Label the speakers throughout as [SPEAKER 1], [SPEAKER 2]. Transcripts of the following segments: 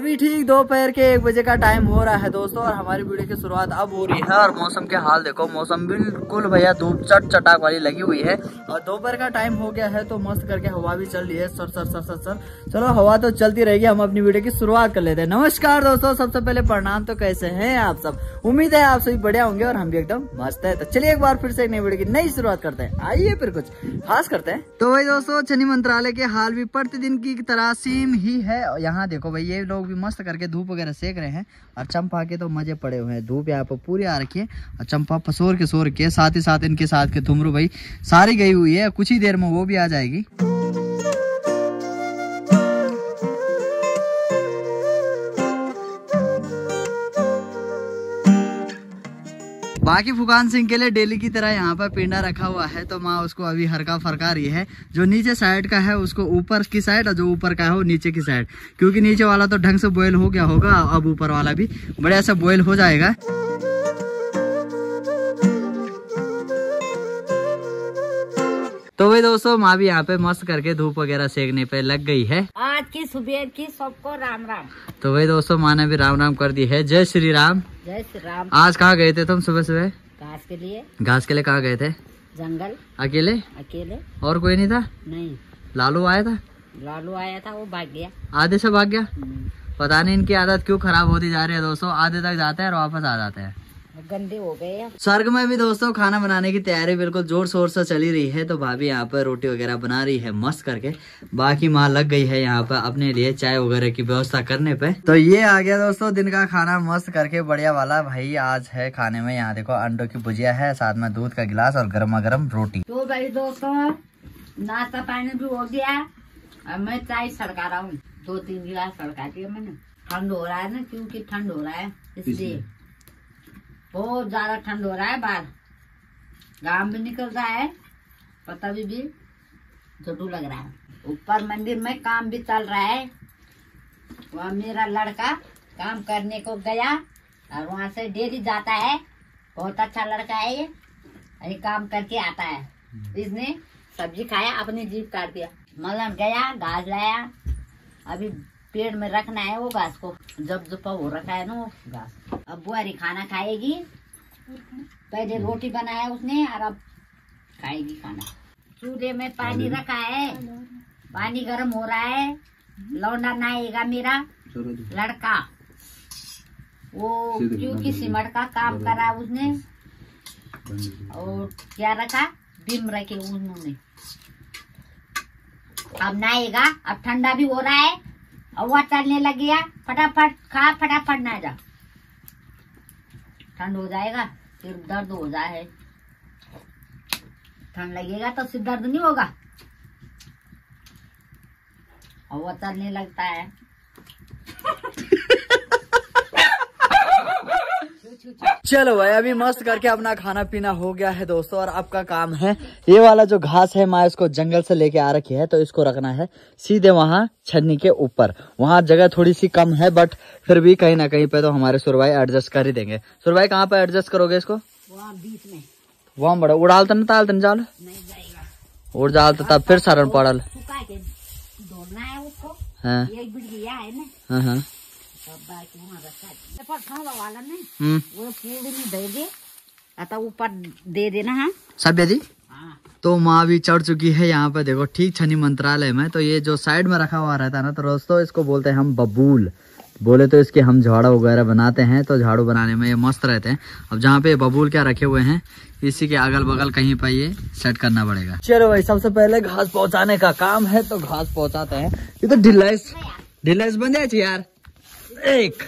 [SPEAKER 1] अभी ठीक दोपहर के एक बजे का टाइम हो रहा है दोस्तों, और हमारी वीडियो की शुरुआत अब हो रही है और मौसम के हाल देखो। मौसम बिल्कुल भैया धूप चट चटाक वाली लगी हुई है और दोपहर का टाइम हो गया है तो मस्त करके हवा भी चल रही है। Sir sir sir sir sir. चलो, हवा तो चलती रहेगी, हम अपनी वीडियो की शुरुआत कर लेते हैं। नमस्कार दोस्तों, सबसे पहले प्रणाम तो कैसे है आप सब? उम्मीद है आप सभी बढ़िया होंगे और हम भी एकदम मस्त है। तो चलिए एक बार फिर से नई वीडियो की नई शुरुआत करते हैं। आइए फिर कुछ खास करते हैं। तो भाई दोस्तों शनि मंत्रालय के हाल भी प्रतिदिन की तरह सेम ही है। यहाँ देखो भाई, ये लोग भी मस्त करके धूप वगैरह सेक रहे हैं और चंपा के तो मज़े पड़े हुए हैं। धूप यहाँ पर पूरी आ रखी है। और चंपा पसोर के सोर के साथ ही साथ इनके साथ के धुमरू भाई सारी गई हुई है। कुछ ही देर में वो भी आ जाएगी। बाकी फुकान सिंह के लिए डेली की तरह यहाँ पर पिंडा रखा हुआ है तो माँ उसको अभी हरका फरका रही है। जो नीचे साइड का है, उसको ऊपर की साइड और जो ऊपर का है, वो नीचे की साइड। क्योंकि नीचे वाला तो ढंग से बॉयल हो गया होगा, अब ऊपर वाला भी बढ़िया से बॉयल हो जाएगा। तो भाई दोस्तों माँ भी यहाँ पे मस्त करके धूप वगैरह सेकने पे लग गई है।
[SPEAKER 2] आज की सुबह की सबको राम राम।
[SPEAKER 1] तो भाई दोस्तों माँ ने भी राम राम कर दी है। जय श्री राम।
[SPEAKER 2] जय श्री राम।
[SPEAKER 1] आज कहाँ गए थे तुम सुबह सुबह?
[SPEAKER 2] घास के लिए।
[SPEAKER 1] घास के लिए कहाँ गए थे?
[SPEAKER 2] जंगल।
[SPEAKER 1] अकेले?
[SPEAKER 2] अकेले।
[SPEAKER 1] और कोई नहीं था?
[SPEAKER 2] नहीं।
[SPEAKER 1] लालू आया था?
[SPEAKER 2] लालू आया था वो भाग गया।
[SPEAKER 1] आधे से भाग गया?
[SPEAKER 2] हम्म,
[SPEAKER 1] पता नहीं इनकी आदत क्यों खराब होती जा रही है दोस्तों। आधे तक जाते हैं और वापस आ जाते हैं।
[SPEAKER 2] गंदे हो गए
[SPEAKER 1] स्वर्ग में भी दोस्तों खाना बनाने की तैयारी बिल्कुल ज़ोर शोर से चली रही है तो भाभी यहाँ पर रोटी वगैरह बना रही है मस्त करके। बाकी माँ लग गई है यहाँ पर अपने लिए चाय वगैरह की व्यवस्था करने पे। तो ये आ गया दोस्तों दिन का खाना मस्त करके बढ़िया वाला। भाई आज है खाने में यहाँ देखो अंडों की भुजिया है साथ में दूध का गिलास और गर्मा गर्म रोटी।
[SPEAKER 2] तो भाई दोस्तों नाश्ता पानी भी हो गया। अब मैं चाय सड़का रहा हूँ। दो तीन गिलास सड़का दिया मैंने। ठंड हो रहा है ना क्योंकि ठंड हो रहा है इसलिए। बहुत ज़्यादा ठंड हो रहा है बाहर। गाम भी निकल रहा है पता भी भी छोटू लग रहा है। ऊपर मंदिर में काम भी चल रहा है। वहाँ मेरा लड़का काम करने को गया और वहाँ से डेली जाता है। बहुत अच्छा लड़का है ये। ये काम करके आता है। इसने सब्ज़ी खाया अपनी जीप काट दिया। मलन गया घास लाया। अभी पेड़ में रखना है वो घास को। जब जुपा हो रखा है ना वो घास। अब बुआरी खाना खाएगी। पहले रोटी बनाया उसने और अब खाएगी खाना। चूल्हे में पानी रखा है। पानी गर्म हो रहा है। लौंडा नहाएगा मेरा लड़का। वो क्योंकि सिमट का काम करा उसने? और क्या रखा? बिम रखे उन्होंने। अब नहाएगा। अब ठंडा भी हो रहा है। वह चलने लग गया। फटाफट खा, फटाफट ना जा। ठंड हो जाएगा फिर दर्द हो जाए ठंड लगेगा तो सिर दर्द नहीं होगा। अव्वा चलने लगता है।
[SPEAKER 1] चलो भाई अभी मस्त करके अपना खाना पीना हो गया है दोस्तों और आपका काम है। ये वाला जो घास है माँ इसको जंगल से लेके आ रखी है तो इसको रखना है सीधे वहाँ छन्नी के ऊपर। वहाँ जगह थोड़ी सी कम है बट फिर भी कहीं ना कहीं पे तो हमारे सुरभाई एडजस्ट कर ही देंगे। सुरभाई कहाँ पे एडजस्ट करोगे इसको?
[SPEAKER 2] वहाँ बीच में।
[SPEAKER 1] वहाँ बड़ा उड़ाल तो ताल तन जाल? उड़ जाल तो तब फिर सारण पड़ल।
[SPEAKER 2] है
[SPEAKER 1] हाँ। हम्म।
[SPEAKER 2] वो पूरी में दे दे। अतः ऊपर दे देना हाँ। हाँ।
[SPEAKER 1] तो माँ भी चढ़ चुकी है यहाँ पे देखो ठीक छनी मंत्रालय में। तो ये जो साइड में रखा हुआ रहता है ना तो दोस्तों इसको बोलते हैं हम बबूल। बोले तो इसके हम झाड़ू वगैरह बनाते हैं तो झाड़ू बनाने में ये मस्त रहते हैं। अब जहाँ पे बबूल क्या रखे हुए हैं इसी के अगल बगल कहीं पर ये सेट करना पड़ेगा। चलो भाई सबसे पहले घास पहुँचाने का काम है तो घास पहुँचाते हैं। ये तो ढिल्लाइस ढिल्लाइस बन जाए यार? एक।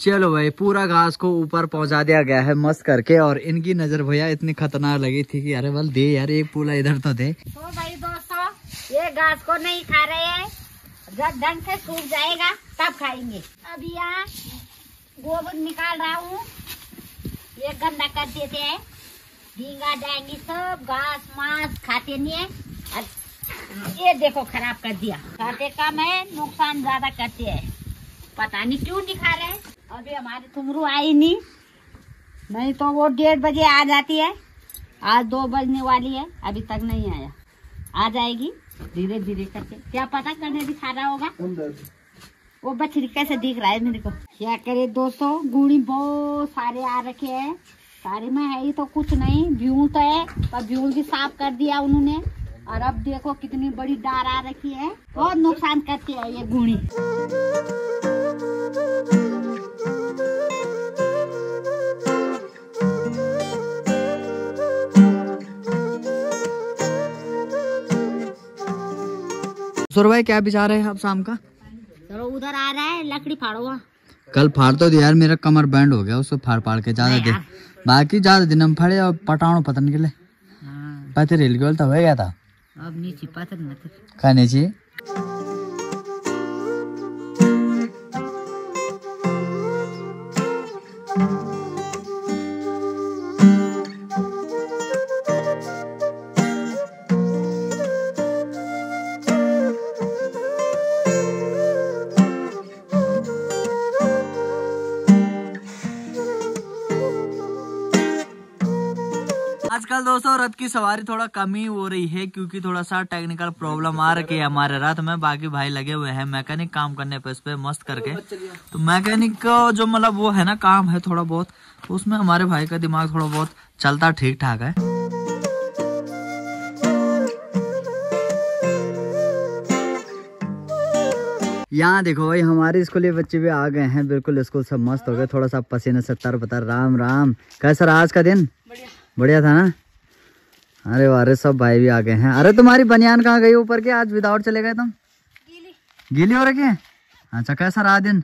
[SPEAKER 1] चलो भाई, पूरा घास को ऊपर पहुँचा दिया गया है मस्त करके और इनकी नज़र भैया इतनी खतरनाक लगी थी कि अरे बल, दे यार, एक पूला इधर तो दे।
[SPEAKER 2] तो भाई दोस्तों, ये घास को नहीं खा रहे हैं। जब ढंग से सूख जाएगा, तब खाएँगे। अभी यहाँ गोबर निकाल रहा हूँ। ये गंदा कर देते हैं। झींगा डाएँगी सब, घास मांस खाते नहीं है। ये देखो, खराब कर दिया। खाते कम है नुकसान ज़्यादा करते हैं। पता नहीं क्यों रहे अभी हमारी तुमरू आई नहीं। नहीं तो वो डेढ़ बजे आ जाती है। आज दो बजने वाली है अभी तक नहीं आया। आ जाएगी धीरे धीरे करके। क्या पता करने दिखा रहा होगा? वो बछड़ी कैसे दिख रहा है मेरे को? क्या करे दोस्तों गुड़ी बहुत सारे आ रखे हैं। सारे में है ही तो कुछ नहीं। भ्यूल तो है पर भ्यूल भी साफ़ कर दिया उन्होंने। और अब देखो कितनी बड़ी डार आ रखी है। बहुत नुकसान करती है ये गुड़ी।
[SPEAKER 1] सुर भाई क्या विचार है आप शाम का?
[SPEAKER 2] चलो उधर आ रहा है लकड़ी फाड़ो
[SPEAKER 1] कल फाड़ तो दिया यार मेरा कमर बैंड हो गया उसको फाड़ फाड़ के ज़्यादा दिन बाकी ज़्यादा दिन हम फाड़े और पटाणो पतन के लिए।
[SPEAKER 2] हाँ।
[SPEAKER 1] पता रेल गेल तो हो गया था?
[SPEAKER 2] अब नीचे पता मत।
[SPEAKER 1] खाने चाहिए आजकल दोस्तों रथ की सवारी थोड़ा कम ही हो रही है क्योंकि थोड़ा सा टेक्निकल प्रॉब्लम आ रही है हमारे रथ में। बाकी भाई लगे हुए हैं मैकेनिक काम करने पे इस पे मस्त करके। तो मैकेनिक का जो मतलब वो है ना काम है थोड़ा बहुत तो उसमें हमारे भाई का दिमाग थोड़ा बहुत चलता ठीक ठाक है। यहाँ देखो भाई हमारे स्कूली बच्चे भी आ गए हैं। बिल्कुल स्कूल सब मस्त हो गए। थोड़ा सा पसीने से तर पतर राम राम कैसा रहा आज का दिन? बढ़िया था ना? अरे वाह अरे सब भाई भी आ गए हैं। अरे तुम्हारी बनियान कहाँ गई ऊपर के? आज विदाउट चले गए तुम। गीली। गीली हो रखी है? अच्छा कैसा रहा दिन?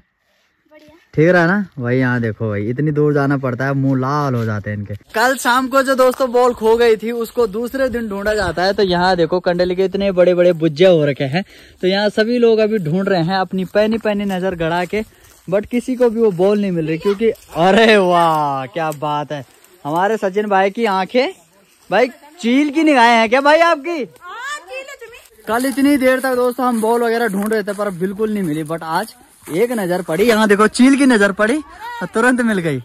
[SPEAKER 1] ठीक रहा ना? वही यहाँ देखो भाई इतनी दूर जाना पड़ता है मुँह लाल हो जाते हैं इनके। कल शाम को जो दोस्तों बॉल खो गई थी उसको दूसरे दिन ढूंढा जाता है तो यहाँ देखो कंडली के इतने बड़े बड़े बुज्जे हो रखे हैं। तो यहाँ सभी लोग अभी ढूंढ रहे हैं अपनी पैनी पैनी नज़र गड़ा के बट किसी को भी वो बॉल नहीं मिल रही क्योंकि अरे वाह क्या बात है। हमारे सचिन भाई की आँखें भाई चील की निगाहें हैं क्या भाई आपकी? कल इतनी देर तक दोस्तों हम बॉल वगैरह ढूंढ रहे थे पर बिल्कुल नहीं मिली बट आज एक नज़र पड़ी। यहाँ देखो चील की नज़र पड़ी और तुरंत मिल गई।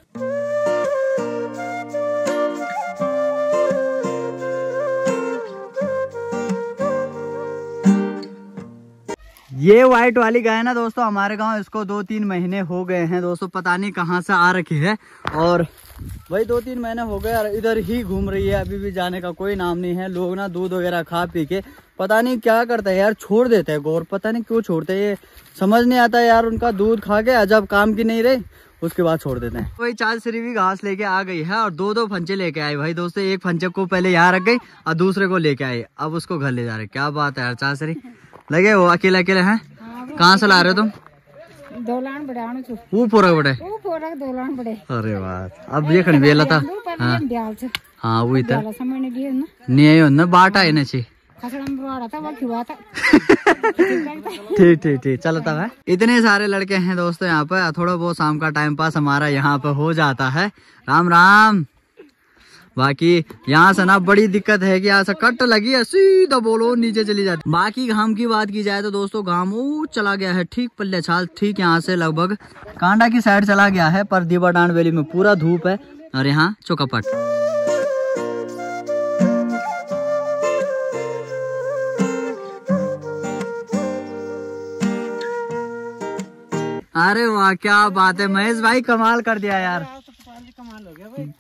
[SPEAKER 1] ये व्हाइट वाली गाय ना दोस्तों, हमारे गाँव इसको दो तीन महीने हो गए हैं दोस्तों, पता नहीं कहाँ से आ रखी है। और वही दो तीन महीने हो गए और इधर ही घूम रही है, अभी भी जाने का कोई नाम नहीं है। लोग ना दूध वगैरह खा पी के, पता नहीं क्या करता है यार, छोड़ देते हैं गौर, पता नहीं क्यों छोड़ते ये समझ नहीं आता यार, उनका दूध खा के जब काम की नहीं रहे, उसके बाद छोड़ देते हैं। वही चार श्री भी घास लेके आ गई है और दो दो फंचे लेके आए भाई दोस्तों, एक फंचे को पहले यहाँ रख गई और दूसरे को लेके आई। अब उसको घर ले जा रहे क्या बात है यार चार श्री। लगे वो अकेले अकेले हैं? कहाँ से ला रहे हो तुम?
[SPEAKER 2] दोलान
[SPEAKER 1] पूरा बड़े?
[SPEAKER 2] वो दोलान बढ़े
[SPEAKER 1] अरे वाह अब ये खड़ी बेला था हाँ। हाँ वही था
[SPEAKER 2] ना।
[SPEAKER 1] नहीं हो ना? बाटा है ना ची
[SPEAKER 2] बड़ा वो
[SPEAKER 1] ठीक ठीक ठीक। चलता है। इतने सारे लड़के हैं दोस्तों यहाँ पे थोड़ा बहुत शाम का टाइम पास हमारा यहाँ पे हो जाता है। राम राम। बाकी यहाँ से ना बड़ी दिक्कत है कि यहाँ से कट लगी है सीधा बोलो नीचे चली जाती बाकी घाम की बात की जाए तो दोस्तों घाम वो चला गया है ठीक पल्ले छाल ठीक यहाँ से लगभग कांडा की साइड चला गया है पर दीवा डांड वैली में पूरा धूप है और यहाँ चौकापट। अरे वाह क्या बात है महेश भाई कमाल कर दिया यार।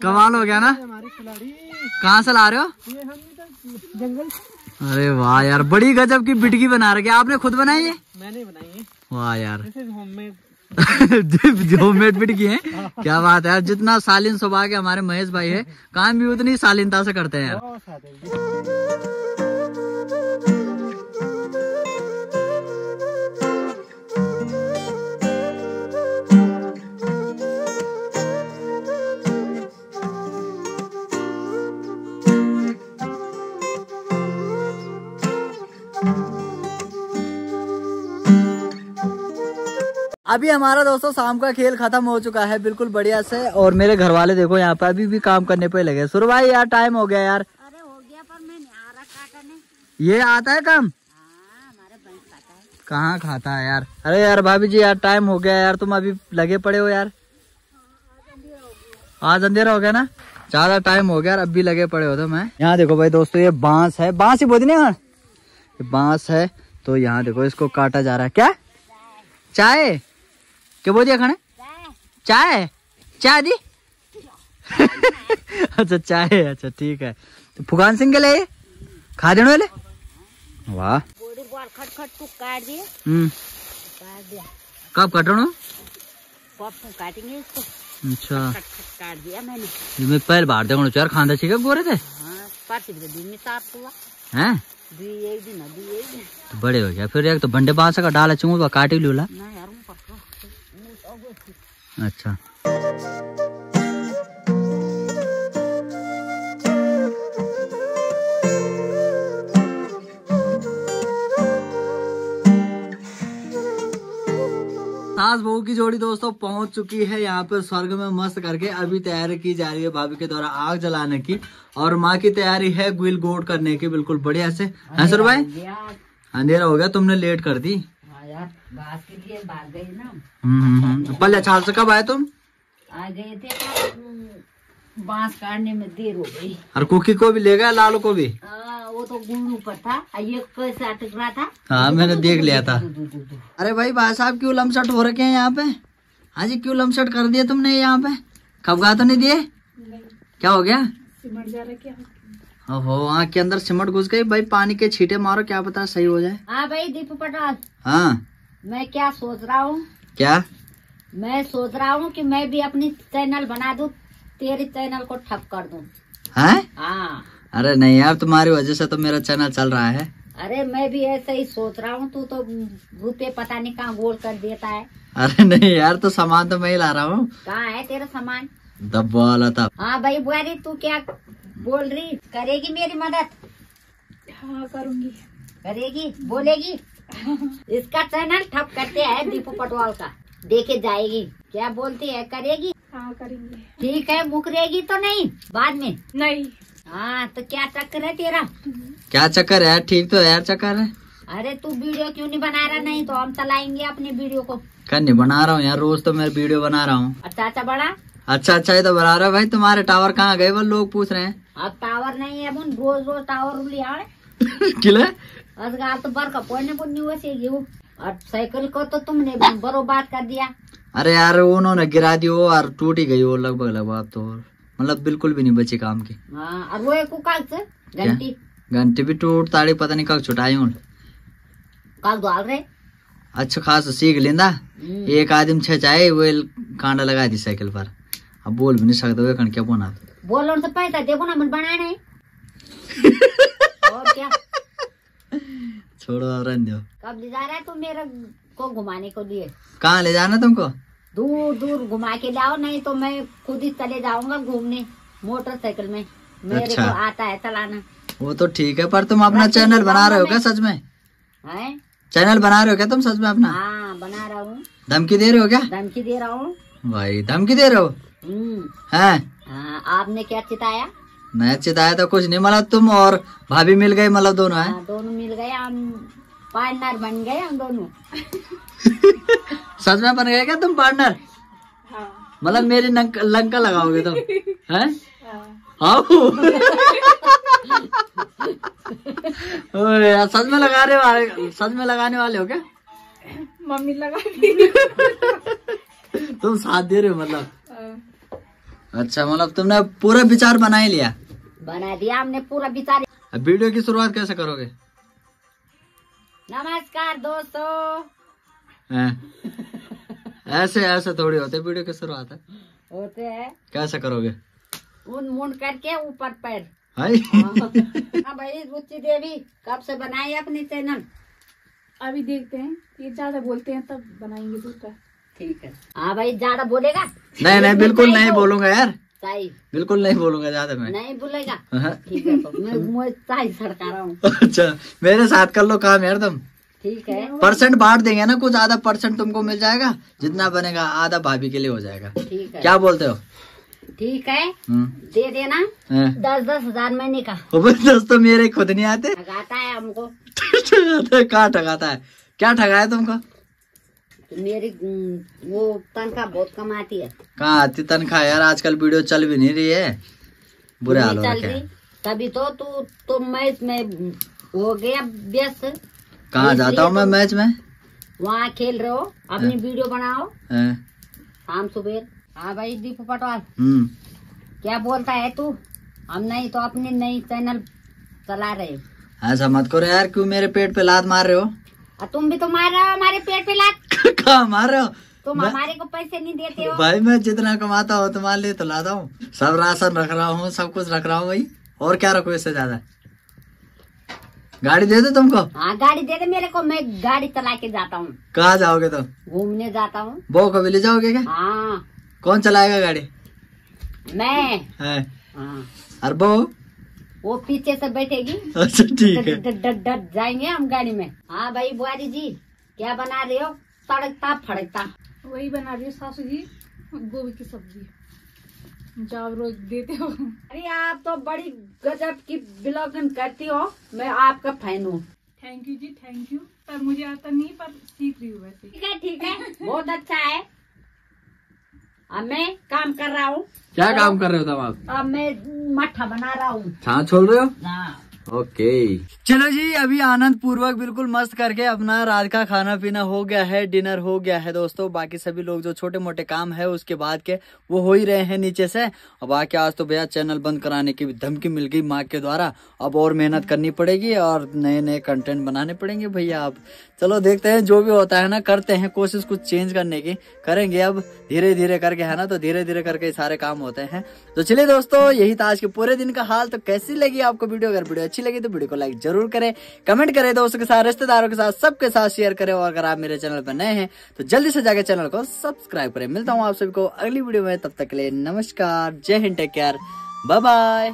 [SPEAKER 1] कमाल हो गया ना? कहाँ से ला रहे हो?
[SPEAKER 2] जंगल
[SPEAKER 1] अरे वाह यार बड़ी गजब की बिटकी बना रखी है। आपने खुद बनाई है?
[SPEAKER 2] मैंने बनाई है।
[SPEAKER 1] वाह यार।
[SPEAKER 2] होममेड
[SPEAKER 1] होममेड बिटकी है। क्या बात है यार जितना सालिन सुबह के हमारे महेश भाई है काम भी उतनी शालीनता से करते हैं यार। अभी हमारा दोस्तों शाम का खेल खत्म हो चुका है बिल्कुल बढ़िया से। और मेरे घर वाले देखो यहाँ पे अभी भी काम करने पे लगे। सुर भाई यार टाइम हो गया यार।
[SPEAKER 2] अरे हो गया पर मैं आ रहा
[SPEAKER 1] ये आता है काम?
[SPEAKER 2] हाँ
[SPEAKER 1] कहाँ खाता है यार? अरे यार भाभी जी यार टाइम हो गया यार तुम अभी लगे पड़े हो यार। आज अंधेरा हो गया ना? ज़्यादा टाइम हो गया यार अब भी लगे पड़े हो तो मैं यहाँ देखो भाई दोस्तों ये बाँस है। बाँस ही बोलती नहीं बाँस है तो यहाँ देखो इसको काटा जा रहा है। क्या? चाय। क्या बोल दिया खाने? चाय? चाय दी? अच्छा चाय है अच्छा ठीक है। तो फुगान सिंह के लिए? खा देने वाले? वाह।
[SPEAKER 2] तू
[SPEAKER 1] हम्म।
[SPEAKER 2] काट दिया
[SPEAKER 1] कब कटो
[SPEAKER 2] काटेंगे इसको
[SPEAKER 1] अच्छा।
[SPEAKER 2] काट दिया मैंने
[SPEAKER 1] मैं पहले बाहर देखो चार खांदा चाहिए गोरे थे।
[SPEAKER 2] हाँ? दिन में साफ़ हुआ
[SPEAKER 1] हैं तो बड़े हो गया फिर एक तो बंडे बाँस का डाला चूँगा काटी लूला
[SPEAKER 2] ना यार
[SPEAKER 1] अच्छा। सास बहू की जोड़ी दोस्तों पहुँच चुकी है यहाँ पर स्वर्ग में मस्त करके। अभी तैयारी की जा रही है भाभी के द्वारा आग जलाने की और माँ की तैयारी है गुल गोड करने की बिल्कुल बढ़िया से। हाँ सर भाई अंधेरा हो गया तुमने लेट कर दी।
[SPEAKER 2] यार बात के लिए भाग गई ना।
[SPEAKER 1] हम्म, हम्म, हम्म। पहले छाल से कब आए तुम?
[SPEAKER 2] आ गए थे बाँस काटने में देर हो गई।
[SPEAKER 1] और कुकी को भी ले गया लालू को भी?
[SPEAKER 2] आ, वो तो गुंडू पर था ये कैसे अटक रहा था?
[SPEAKER 1] हाँ मैंने देख लिया था। अरे भाई भाई साहब क्यों लमसट हो रखे हैं यहाँ पे? हाँ जी क्यों लमसट कर दिए तुमने यहाँ पे? कब गा तो नहीं। दिए क्या हो गया? ओहो आँख के अंदर सिमट घुस गई। भाई पानी के छीटे मारो क्या पता सही हो जाए।
[SPEAKER 2] हाँ भाई दीपू पटाल
[SPEAKER 1] हाँ।
[SPEAKER 2] मैं क्या सोच रहा हूँ?
[SPEAKER 1] क्या?
[SPEAKER 2] मैं सोच रहा हूँ कि मैं भी अपनी चैनल बना दूँ तेरे चैनल को ठप कर दूँ।
[SPEAKER 1] है?
[SPEAKER 2] हाँ।
[SPEAKER 1] अरे नहीं यार तुम्हारी वजह से तो मेरा चैनल चल रहा है।
[SPEAKER 2] अरे मैं भी ऐसे ही सोच रहा हूँ तू तो रुपये पता नहीं कहाँ गोल कर देता है।
[SPEAKER 1] अरे नहीं यार तो सामान तो मैं ही ला रहा हूँ।
[SPEAKER 2] कहाँ है तेरा सामान?
[SPEAKER 1] दब्बा वाला था।
[SPEAKER 2] हाँ भाई बुआरी तू क्या बोल रही करेगी मेरी मदद?
[SPEAKER 3] हाँ करूँगी।
[SPEAKER 2] करेगी? बोलेगी? इसका चैनल ठप करते हैं दीपू पटवाल का। देखे जाएगी। क्या बोलती है करेगी?
[SPEAKER 3] हाँ करेंगे।
[SPEAKER 2] ठीक है मुकरेगी तो नहीं बाद में।
[SPEAKER 3] नहीं।
[SPEAKER 2] हाँ तो क्या चक्कर है तेरा?
[SPEAKER 1] क्या चक्कर है? ठीक तो है यार चक्कर है।
[SPEAKER 2] अरे तू वीडियो क्यों नहीं बना रहा? नहीं तो हम चलाएँगे अपने वीडियो को।
[SPEAKER 1] कर नहीं बना रहा हूँ यार रोज तो मैं वीडियो बना रहा हूँ।
[SPEAKER 2] अच्छा अच्छा बड़ा।
[SPEAKER 1] अच्छा अच्छा ये तो बना रहा भाई। तुम्हारे टावर कहाँ गए वो लोग पूछ रहे हैं?
[SPEAKER 2] अब टावर नहीं है मुन रोज रोज टावर लिया
[SPEAKER 1] किले?
[SPEAKER 2] अजगार तो बरका पड़ने पुण्य वैसे यू और साइकिल को तो तुमने बरोबर कर दिया।
[SPEAKER 1] अरे यार उन्होंने गिरा दी वो और टूट ही गई वो लगभग लगभग तो मतलब बिल्कुल भी नहीं बची काम की।
[SPEAKER 2] हाँ और वो एक से घंटी।
[SPEAKER 1] घंटी भी टूट ताड़ी पता नहीं कब छुटाई हूँ।
[SPEAKER 2] काल डाल रहे।
[SPEAKER 1] अच्छा खास सीख लेंदा?
[SPEAKER 2] हम्म,
[SPEAKER 1] एक आदमी छे चाहे वो कांडा लगा दी साइकिल पर। अब बोल भी नहीं सकते कण क्या बोना
[SPEAKER 2] बोलो तो पैसा देखो ना मन बनाना है और क्या?
[SPEAKER 1] छोड़ो रहने दो।
[SPEAKER 2] कब ले जा रहा है तू मेरे को घुमाने को लिए?
[SPEAKER 1] कहाँ ले जाना तुमको?
[SPEAKER 2] दूर दूर घुमा के लाओ नहीं तो मैं खुद ही चले जाऊँगा घूमने मोटरसाइकिल में। मेरे
[SPEAKER 1] अच्छा।
[SPEAKER 2] को आता है चलाना।
[SPEAKER 1] वो तो ठीक है पर तुम अपना चैनल बना रहे हो क्या सच में?
[SPEAKER 2] है?
[SPEAKER 1] चैनल बना रहे हो क्या तुम सच में अपना?
[SPEAKER 2] हाँ बना रहा हूँ।
[SPEAKER 1] धमकी दे रहे हो क्या?
[SPEAKER 2] धमकी दे रहा हूँ।
[SPEAKER 1] भाई धमकी दे रहे हो?
[SPEAKER 2] हम्म,
[SPEAKER 1] हैं?
[SPEAKER 2] हाँ आपने क्या चिताया?
[SPEAKER 1] मैं चिताया तो कुछ नहीं मतलब तुम और भाभी मिल गए मतलब दोनों हैं?
[SPEAKER 2] हाँ, दोनों मिल गए हम पार्टनर बन गए हम दोनों।
[SPEAKER 1] सच में बन गए क्या तुम पार्टनर
[SPEAKER 3] हाँ।
[SPEAKER 1] मतलब मेरी लंका लगाओगे तुम हैं?
[SPEAKER 3] हाँ।
[SPEAKER 1] ओए यार, सच में लगा रहे वाले सच में लगाने वाले हो क्या?
[SPEAKER 3] मम्मी लगा
[SPEAKER 1] तुम साथ दे रहे हो मतलब।
[SPEAKER 3] हाँ।
[SPEAKER 1] अच्छा मतलब तुमने पूरा विचार बना ही लिया?
[SPEAKER 2] बना दिया हमने पूरा विचार।
[SPEAKER 1] अब वीडियो की शुरुआत कैसे करोगे?
[SPEAKER 2] नमस्कार दोस्तों।
[SPEAKER 1] ऐसे ऐसे थोड़ी होते वीडियो की शुरुआत है।
[SPEAKER 2] होते हैं।
[SPEAKER 1] कैसे करोगे?
[SPEAKER 2] उन मुंड करके ऊपर पैर। हाँ भाई रुचि देवी कब से बनाई अपनी चैनल
[SPEAKER 3] अभी देखते हैं ये ज़्यादा बोलते हैं तब बनाएँगे दूसरा।
[SPEAKER 2] ठीक है। हाँ भाई ज़्यादा बोलेगा?
[SPEAKER 1] नहीं नहीं बिल्कुल नहीं बोलूँगा यार। बिल्कुल नहीं बोलूँगा ज़्यादा मैं।
[SPEAKER 2] नहीं बोलेगा?
[SPEAKER 1] हाँ।
[SPEAKER 2] ठीक है तो मैं सड़का रहा हूँ।
[SPEAKER 1] अच्छा मेरे साथ कर लो काम यार तुम।
[SPEAKER 2] ठीक है।
[SPEAKER 1] परसेंट बांट देंगे ना कुछ आधा परसेंट तुमको मिल जाएगा जितना बनेगा आधा भाभी के लिए हो जाएगा।
[SPEAKER 2] ठीक है।
[SPEAKER 1] क्या बोलते हो?
[SPEAKER 2] ठीक है।
[SPEAKER 1] हम्म,
[SPEAKER 2] दे देना। दस दस हज़ार महीने का।
[SPEAKER 1] दस तो मेरे खुद नहीं आते।
[SPEAKER 2] लगाता है हमको।
[SPEAKER 1] ठगाता है कहाँ ठगाता है? क्या ठगाया तुमको?
[SPEAKER 2] मेरी वो तनख्वाह बहुत कम आती है।
[SPEAKER 1] कहाँ आती तनख्वाह? यार आजकल वीडियो चल भी नहीं रही है। बुरे हाल हो रखे हैं।
[SPEAKER 2] तभी तो तू तो मैच में हो गया व्यस्त।
[SPEAKER 1] कहाँ जाता हूँ मैं मैच में?
[SPEAKER 2] वहाँ खेल रहे हो अपनी वीडियो बनाओ। शाम सुबह। हाँ भाई दीपू पटवाल
[SPEAKER 1] हम्म।
[SPEAKER 2] क्या बोलता है तू? हम नहीं तो अपनी नई चैनल चला रहे।
[SPEAKER 1] ऐसा मत करो यार क्यों मेरे पेट पे लात मार रहे हो?
[SPEAKER 2] तुम भी तो मार रहे हो हमारे पेट पे लात।
[SPEAKER 1] कहा मार? रहे हो
[SPEAKER 2] तुम हमारे को पैसे नहीं देते हो।
[SPEAKER 1] भाई मैं जितना कमाता हूँ तुम्हारे लिए तो लाता हूँ। सब राशन रख रहा हूँ सब कुछ रख रहा हूँ भाई। और क्या रखो इससे ज़्यादा? गाड़ी दे दो तुमको।
[SPEAKER 2] हाँ गाड़ी दे दे मेरे को मैं गाड़ी चला के जाता हूँ।
[SPEAKER 1] कहाँ जाओगे तुम?
[SPEAKER 2] घूमने जाता हूँ।
[SPEAKER 1] बो को भी ले जाओगे क्या?
[SPEAKER 2] हाँ।
[SPEAKER 1] कौन चलाएगा गाड़ी?
[SPEAKER 2] मैं।
[SPEAKER 1] है।
[SPEAKER 2] हाँ।
[SPEAKER 1] बो
[SPEAKER 2] वो पीछे से बैठेगी।
[SPEAKER 1] अच्छा ठीक है।
[SPEAKER 2] डर डर डर जाएँगे हम गाड़ी में। हाँ भाई बुआरी जी क्या बना रहे हो? तड़कता फड़कता।
[SPEAKER 3] वही बना रही है सासू जी गोभी की सब्ज़ी। जो आप रोज देते हो।
[SPEAKER 2] अरे आप तो बड़ी गजब की ब्लॉगिंग करती हो। मैं आपका फ़ैन हूँ।
[SPEAKER 3] Thank you ji thank you पर मुझे आता नहीं पर सीख रही हूँ वैसे।
[SPEAKER 2] ठीक है ठीक है। बहुत अच्छा है। अब मैं काम कर रहा हूँ।
[SPEAKER 1] क्या तो, काम कर रहे हो तब आप?
[SPEAKER 2] अब मैं मठा बना रहा हूँ।
[SPEAKER 1] छाछ छोड़ रहे हो?
[SPEAKER 2] हाँ।
[SPEAKER 1] ओके। चलो जी, अभी आनंद पूर्वक बिल्कुल मस्त करके अपना रात का खाना पीना हो गया है, डिनर हो गया है दोस्तों। बाकी सभी लोग जो छोटे मोटे काम है, उसके बाद के वो हो ही रहे हैं नीचे से। और बाकी आज तो भैया चैनल बंद कराने की धमकी मिल गई माँ के द्वारा। अब और मेहनत करनी पड़ेगी और नए नए कंटेंट बनाने पड़ेंगे भैया अब। चलो देखते हैं, जो भी होता है ना, करते हैं कोशिश कुछ चेंज करने की। करेंगे अब धीरे धीरे करके, है ना? तो धीरे धीरे करके सारे काम होते हैं। तो चलिए दोस्तों, यही था आज के पूरे दिन का हाल। तो कैसी लगी आपको वीडियो? अगर वीडियो अच्छी लगी तो वीडियो को लाइक ज़रूर करें, कमेंट करें, दोस्तों के साथ, रिश्तेदारों के साथ, सबके साथ शेयर करें, और अगर आप मेरे चैनल पर नए हैं तो जल्दी से जाकर चैनल को सब्सक्राइब करें। मिलता हूँ आप सभी को अगली वीडियो में, तब तक के लिए नमस्कार, जय Hind, take care bye bye